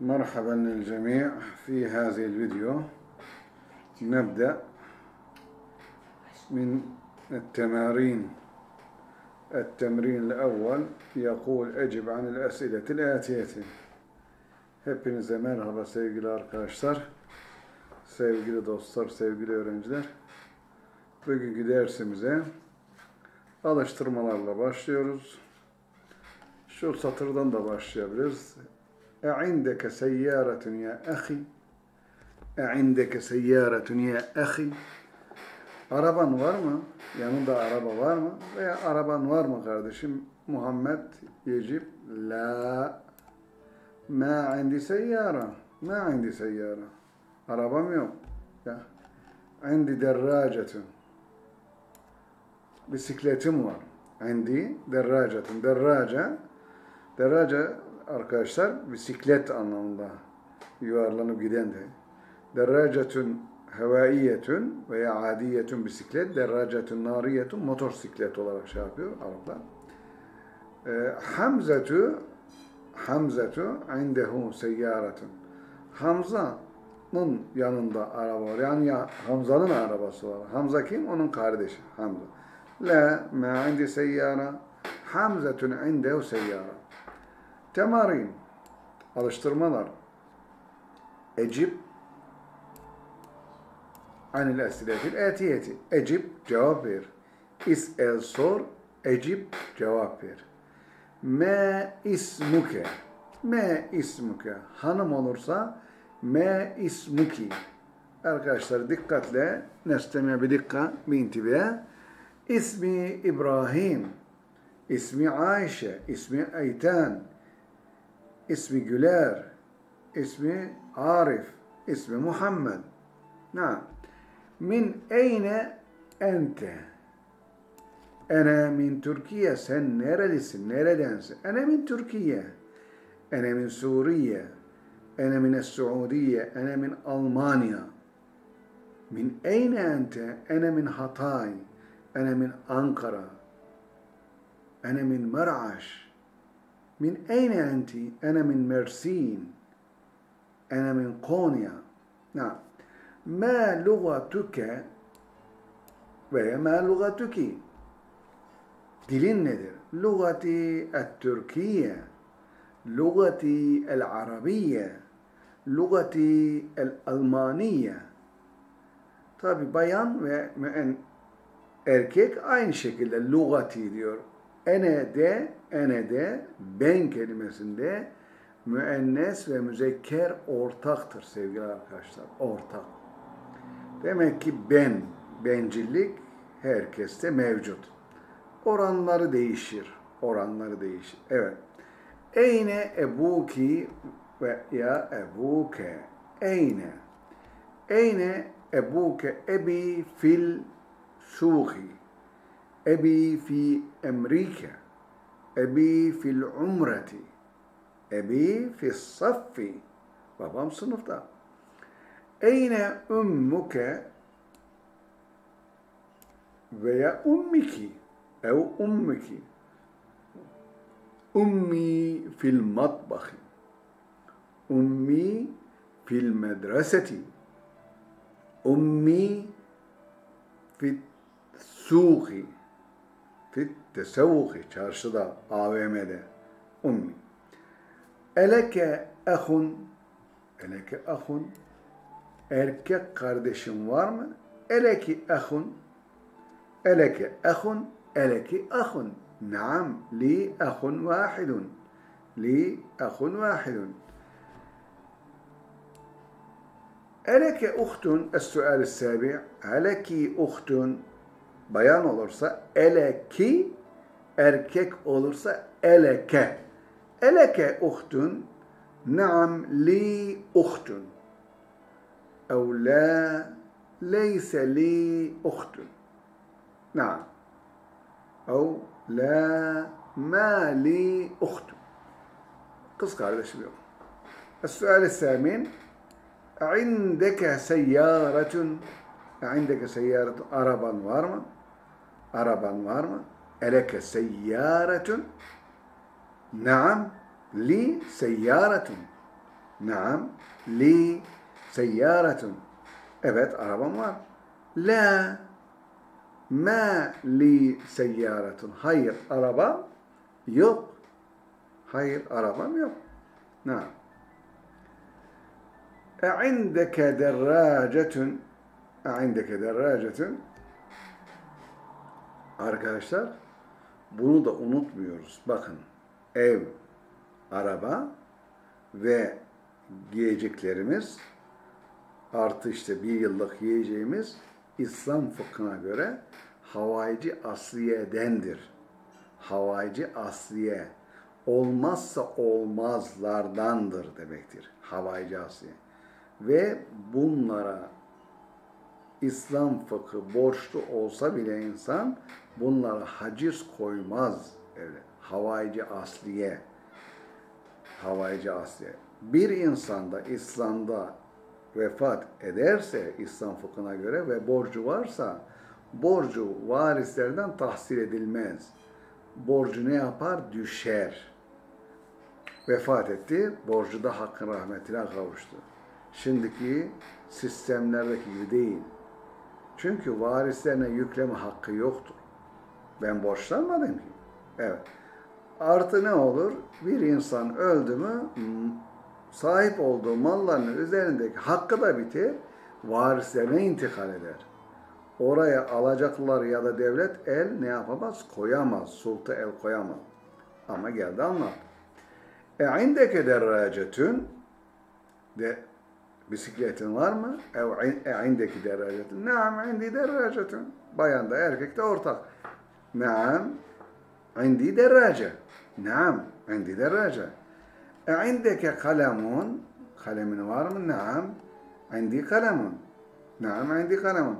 مرحبا للجميع في هذه الفيديو نبدأ من التمارين التمرين الأول يقول أجب عن الأسئلة الآتية Hepinize merhaba sevgili arkadaşlar, sevgili dostlar, sevgili öğrenciler. Bugünkü dersimize alıştırmalarla başlıyoruz. Şu satırdan da başlayabiliriz. اَعِنْدَكَ سَيَّارَةٌ يَا أَخِي اَعِنْدَكَ سَيَّارَةٌ يَا أَخِي Araban var mı? Yanında araba var mı? Veya araban var mı kardeşim? Muhammed yecib la ma indi seyyara ma indi seyyara arabam yok ya indi derracetun bisikletim var indi derracetun derraca derraca arkadaşlar bisiklet anlamında yuvarlanıp giden de derracetun hevaiyetun veya adiyetun bisiklet derracetun nariyetun motosiklet olarak şey yapıyor Araplar e, Hamzetu Hamzetu indehu seyyaretun. Hamza'nın yanında araba var. Yani ya Hamza'nın arabası var. Hamza kim? Onun kardeşi Hamza. La ma indi seyyara. Hamzetun indehu seyyara. Temarin. Alıştırmalar. Ecib anil esiletil etiyeti. Ecib cevap ver. İs'el sor. Ecib cevap ver. Me ismuke. Me ismuke. Hanım olursa me ismuki. Arkadaşlar dikkatle nesteme bir dikkat bir intibe. İsmi İbrahim. İsmi Ayşe. ismi Eytan. İsmi Güler. ismi Arif. ismi Muhammed. Na. Min eyne ente. Ene min Türkiye. Sen nerelisin? Neredensin? Ene min Türkiye. Ene min Suriye. Ene min Suudiye. Ene min Almanya. Min eyne ente? Ene min Hatay. Ene min Ankara. Ene min Maraş. Min eyne enti? Ene min Mersin. Ene min Konya. Na. Ma lugatuke veya ma lugatuki. Dilin nedir? Lugati el-Türkiye, lugati el-Arabiye, lugati el-Almaniye. Tabi bayan ve müen erkek aynı şekilde lugati diyor. Ene de, ene de, ben kelimesinde müennes ve müzekker ortaktır sevgili arkadaşlar. Ortak. Demek ki ben, bencillik herkeste mevcut. Oranları değişir. Oranları değişir. Evet. Eyne ebuki ve ya ebuke. Eyne. Eyne ebuke ebi fil suhi. Ebi fi أبي في العمرة أبي في الصف. بابا مصنف ده. أين أمك؟ ويا أمك أو أمك. أمي في المطبخ. أمي في المدرسة. أمي في السوق. في tesavvuki çarşıda, AVM'de. Ummi. Eleke ehun eleke ehun erkek kardeşin var mı? Eleki ehun eleke ehun eleki ehun naam li ehun vahidun li ehun vahidun eleke uhtun es-sual-i sabi eleki uhtun bayan olursa eleki Erkek olursa eleke. Eleke uhtun. Naam. Li uhtun. أو لا ليس لي أخت نعم أو لا ما لي أخت kız kardeşim yok. السؤال الثامن عندك سيارة عندك سيارة araban var mı? Araban var mı? Eleke seyyaretun? Naam, li seyyaretun. Naam. Li seyyaretun. Evet arabam var. La ma li seyyaretun. Hayır arabam yok. Hayır arabam yok. Naam. اَعِنْدَكَ دَرَّاجَةٌ اَعِنْدَكَ دَرَّاجَةٌ Arkadaşlar bunu da unutmuyoruz. Bakın ev, araba ve giyeceklerimiz artı işte bir yıllık yiyeceğimiz İslam fıkhına göre havaycı asliyedendir. Havaycı asliye olmazsa olmazlardandır demektir. Havaycı asliye. Ve bunlara İslam fıkhı borçlu olsa bile insan bunlara haciz koymaz. Öyle. Havaycı asliye. Havaycı asliye. Bir insanda İslam'da vefat ederse İslam fıkhına göre ve borcu varsa borcu varislerden tahsil edilmez. Borcu ne yapar? Düşer. Vefat etti, borcu da hakkın rahmetine kavuştu. Şimdiki sistemlerdeki gibi değil. Çünkü varislerine yükleme hakkı yoktur. Ben borçlanmadım ki. Evet. Artı ne olur? Bir insan öldü mü sahip olduğu mallarının üzerindeki hakkı da biter, varislerine intikal eder. Oraya alacaklar ya da devlet el ne yapamaz? Koyamaz. Sulta el koyamaz. Ama geldi anlat. E indeke derracetün de bisikletin var mı? E indeki derracetün. Naam indi derracetün. Bayan da erkek de ortak. Naam indi derrace. Naam indi derrace. E indeke kalemun. Kalemin var mı? Naam. Indi kalemun. Naam indi kalemun.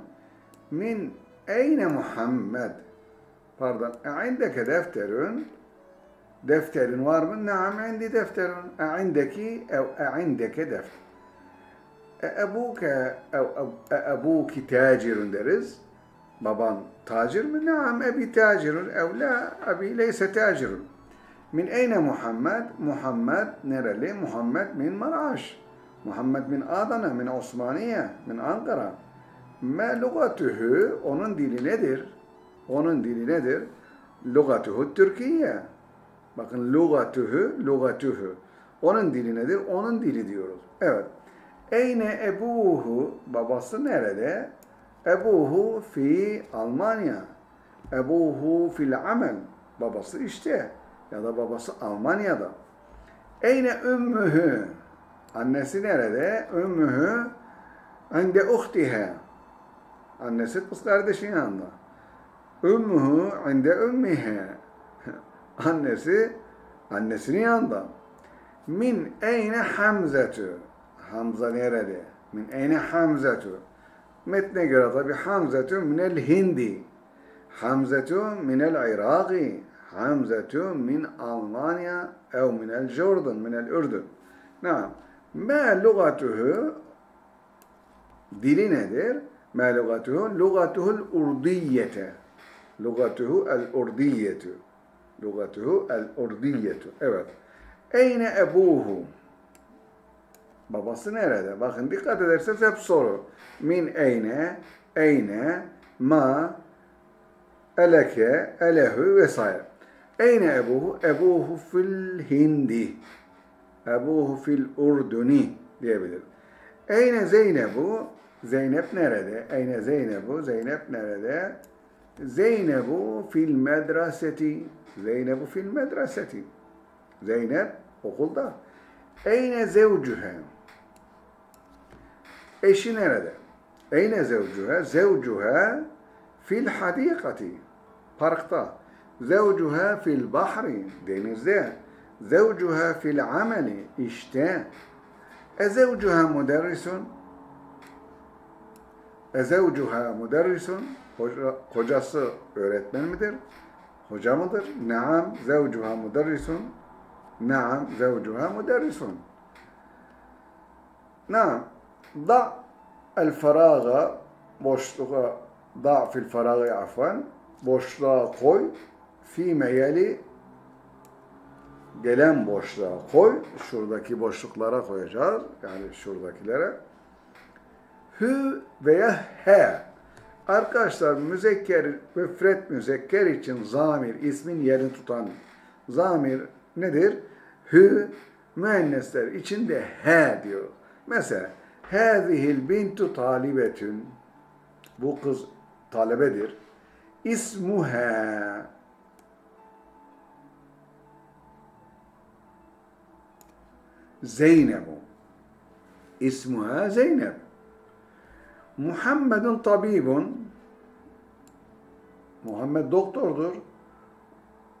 Min eyne Muhammed? Pardon. E indeke defterün. Defterin var mı? Naam indi defterun. E indeki ev e indeke defter. E ebuke ev e ebuki tacirun deriz. Baban tacir mi? Naam ebi tacirun. Ev la ebi leyse tacirun. Min eyne Muhammed? Muhammed nereli? Muhammed min Maraş. Muhammed min Adana, min Osmaniye, min Ankara. Me lugatuhu, onun dili nedir? Onun dili nedir? Lugatuhu Türkiye. Bakın lugatuhu, lugatuhu. Onun dili nedir? Onun dili diyoruz. Evet. Eyne ebuhu, babası nerede? Ebuhu fi Almanya. Ebuhu fil amel. Babası işte. Ya da babası Almanya'da. Eyne ümmühü. Annesi nerede? Ümmühü inde uhtihe. Annesi kız kardeşin yanında. Ümmühü inde ümmihe. Annesi annesinin yanında. Min eyne Hamzetu. Hamza nerede? Min eyne Hamzetu. Metne göre tabi Hamzetu minel Hindi. Hamzetu minel Iraqi. Hamzetu min Almanya ev minel Jordan, minel Ürdün. Naam. Ma lugatuhu dili nedir? Ma lugatuhu lugatuhul urdiyete. Lugatuhu el urdiyetu. Lugatuhu el urdiyetu. Evet. Eyne ebuhu? Babası nerede? Bakın dikkat ederseniz hep soru. Min eyne, eyne, ma, eleke, elehu vesaire. Eyne ebuhu? Ebuhu fil hindi. Ebuhu fil urduni diyebilir. Eyne Zeynebu? Zeynep nerede? Eyne Zeynebu? Zeynep nerede? Zeynebu fil medreseti. Zeynebu fil medreseti. Zeynep okulda. Eyne zevcühe? Eşi nerede? Eyne zevcühe? Zevcühe fil hadikati. Parkta. Zevcühe fil bahri. Denizde. Zevcuha fil ameli işte. Ezevcuha müderrisun. Ezevcuha müderrisun. Kocası öğretmen midir? Hoca mıdır? Naam zevcuha müderrisun. Naam zevcuha müderrisun. Naam. Da el faraga boşluğa da fil faraga afan boşluğa koy fi meyeli gelen boşluğa koy. Şuradaki boşluklara koyacağız. Yani şuradakilere. Hü veya he. Arkadaşlar müzekker, müfret müzekker için zamir, ismin yerini tutan zamir nedir? Hü, müennesler için de he diyor. Mesela, hâzihil bintu talibetün. Bu kız talebedir. İsmuha. Zeynebu. İsmuha Zeynep. Muhammedun tabibun. Muhammed doktordur.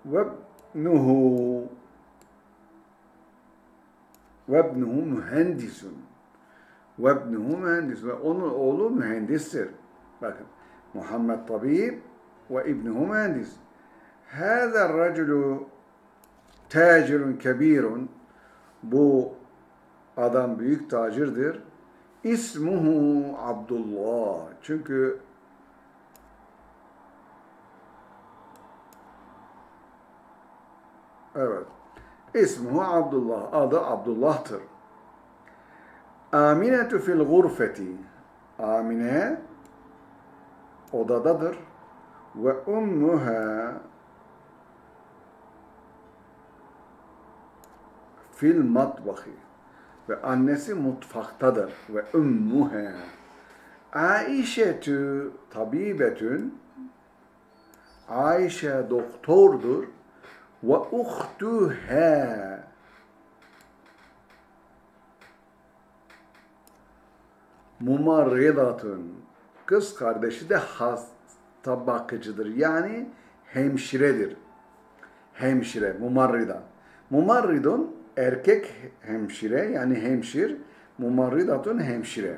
Ve nuhu ve mühendisun. Ve ibnuhu. Ve onun oğlu mühendistir. Bakın. Muhammed tabib ve ibnuhu mühendis. Hâzâ raculu tacirun kebirun. Bu adam büyük tacirdir. İsmuhu Abdullah. Çünkü Evet. İsmuhu Abdullah. Adı Abdullah'tır. Aminetu fil gurfeti. Amine odadadır. Ve ummuha fil matbahi. Ve annesi mutfaktadır. Ve ummuha. Aişetü tabibetün. Ayşe doktordur ve uhtuha mumarridatun kız kardeşi de hasta bakıcıdır. Yani hemşiredir. Hemşire, mumarrida. Mumarridun erkek hemşire yani hemşir. Mumarridatun hemşire.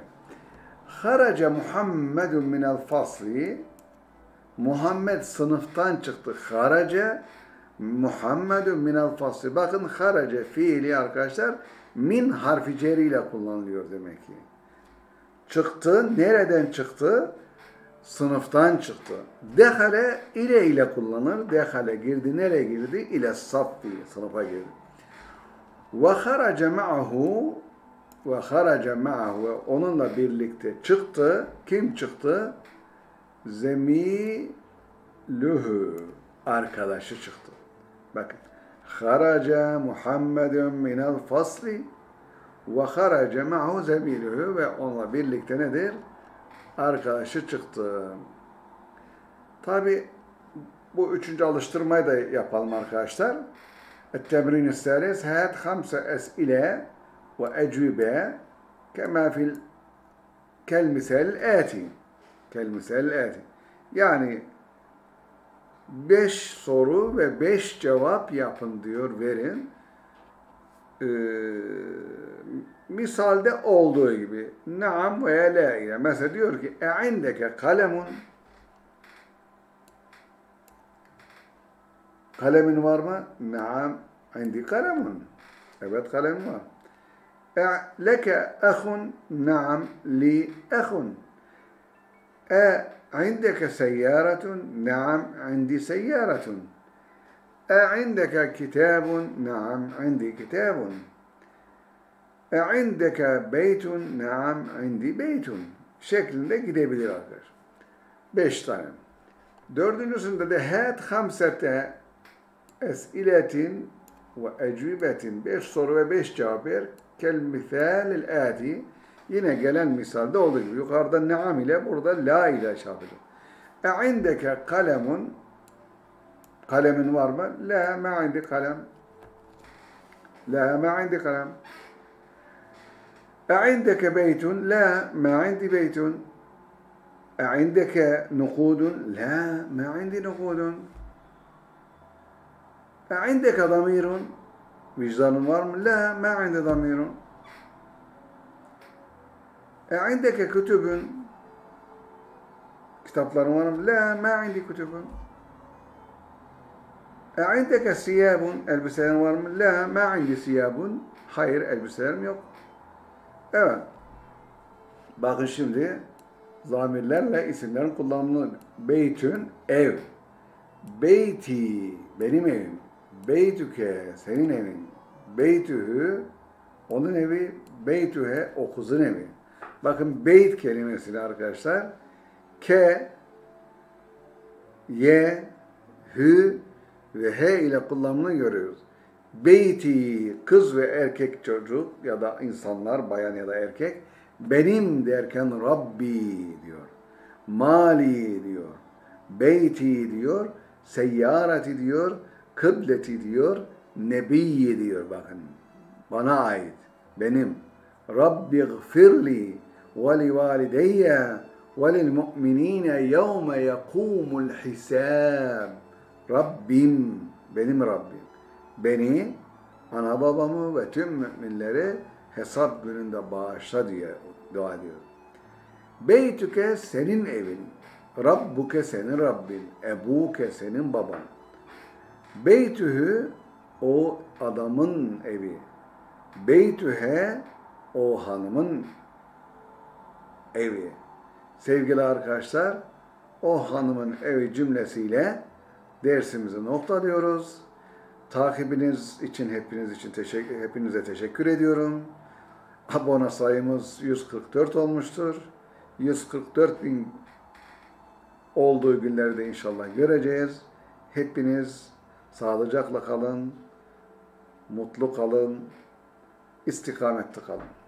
Haraca Muhammedun minel fasli Muhammed sınıftan çıktı. Haraca Muhammedun minel fasli. Bakın harace fiili arkadaşlar min harfi ceriyle kullanılıyor demek ki. Çıktı. Nereden çıktı? Sınıftan çıktı. Dehale ile ile kullanır. Dehale girdi. Nereye girdi? İle saffi. Sınıfa girdi. Ve harace ma'ahu ve harace ma'ahu onunla birlikte çıktı. Kim çıktı? Zemilühü arkadaşı çıktı. Bakın. Haraca Muhammedun minel fasli ve harace ma'hu zemilühü ve onunla birlikte nedir? Arkadaşı çıktı. Tabi bu üçüncü alıştırmayı da yapalım arkadaşlar. التمرين الثالث هات خمسة أسئلة وأجوبة كما في كالمثال الآتي كالمثال الآتي yani beş soru ve beş cevap yapın diyor verin. e, misalde olduğu gibi naam veya la ile mesela diyor ki e indeke kalemun. Kalemin var mı? naam indi kalemun. Evet kalem var. E leke ahun naam li ahun e indeke seyyaratun? Naam indi seyyaratun. أعندك كتاب؟ نعم عندي كتاب أعندك بيت؟ نعم عندي بيت şeklinde gidebilir arkadaşlar. Beş tane. Dördüncüsünde de het hamsete esiletin ve ecübetin beş soru ve beş cevap ver. Kel misalil ati Yine gelen misalde olduğu gibi yukarıda neam ile burada la ile şey yapacak. E indeke kalemun kalemin var mı? La ma indi kalem. La ma indi kalem. E indeke beytun? La ma indi beytun. E indeke nukudun? La ma indi nukudun. E indeke damirun? Vicdanın var mı? La ma indi damirun. E indeke kütübün kitapların indeke siyabun elbiselerin var mı? La ma indi siyabun. Hayır elbiselerim yok. Evet. Bakın şimdi zamirlerle isimlerin kullanımı. Beytün ev. Beyti benim evim. Beytüke senin evin. Beytühü onun evi. Beytühe o kızın evi. Bakın beyt kelimesini arkadaşlar ke, ye, hü ve he ile kullanımını görüyoruz. Beyti kız ve erkek çocuk ya da insanlar bayan ya da erkek benim derken Rabbi diyor. Mali diyor. Beyti diyor. Seyyareti diyor. Kıbleti diyor. Nebiyyi diyor bakın. Bana ait. Benim. Rabbi gfirli ve li valideyye ve lil mu'minine yevme yekumul hisab. Rabbim. Benim Rabbim. Beni, ana babamı ve tüm müminleri hesap gününde bağışla diye dua ediyor. Beytüke senin evin. Rabbuke senin Rabbin. Ebuke senin baban. Beytühü o adamın evi. Beytühe o hanımın evi. Sevgili arkadaşlar, o hanımın evi cümlesiyle dersimizi noktalıyoruz. Takibiniz için hepiniz için teşekkür, hepinize teşekkür ediyorum. Abone sayımız 144 olmuştur. 144 bin olduğu günlerde inşallah göreceğiz. Hepiniz sağlıcakla kalın, mutlu kalın, istikamette kalın.